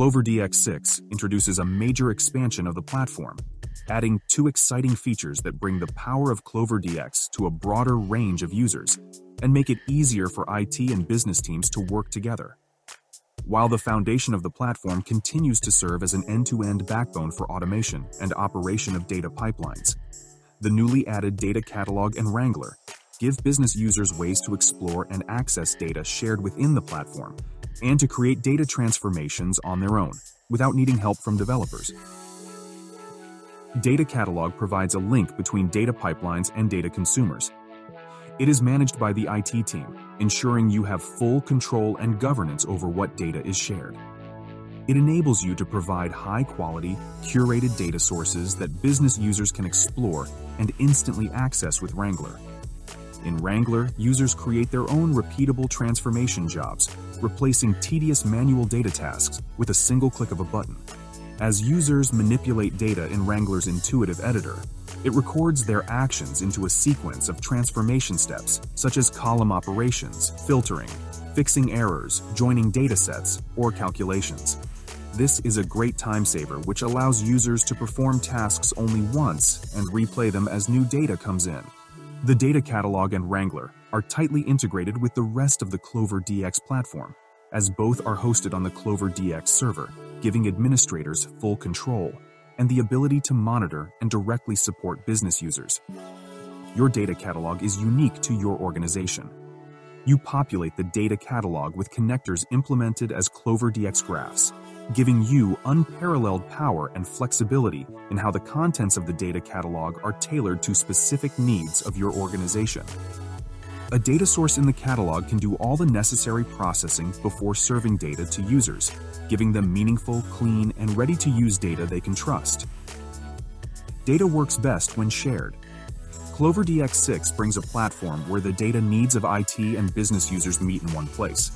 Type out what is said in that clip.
CloverDX 6 introduces a major expansion of the platform, adding two exciting features that bring the power of CloverDX to a broader range of users and make it easier for IT and business teams to work together. While the foundation of the platform continues to serve as an end-to-end backbone for automation and operation of data pipelines, the newly added Data Catalog and Wrangler give business users ways to explore and access data shared within the platform and to create data transformations on their own without needing help from developers. Data Catalog provides a link between data pipelines and data consumers. It is managed by the IT team, ensuring you have full control and governance over what data is shared. It enables you to provide high-quality, curated data sources that business users can explore and instantly access with Wrangler. In Wrangler, users create their own repeatable transformation jobs, replacing tedious manual data tasks with a single click of a button. As users manipulate data in Wrangler's intuitive editor, it records their actions into a sequence of transformation steps, such as column operations, filtering, fixing errors, joining datasets, or calculations. This is a great time saver which allows users to perform tasks only once and replay them as new data comes in. The Data Catalog and Wrangler are tightly integrated with the rest of the CloverDX platform, as both are hosted on the CloverDX server, giving administrators full control and the ability to monitor and directly support business users. Your data catalog is unique to your organization. You populate the data catalog with connectors implemented as CloverDX graphs, giving you unparalleled power and flexibility in how the contents of the data catalog are tailored to specific needs of your organization. A data source in the catalog can do all the necessary processing before serving data to users, giving them meaningful, clean, and ready-to-use data they can trust. Data works best when shared. CloverDX 6 brings a platform where the data needs of IT and business users meet in one place.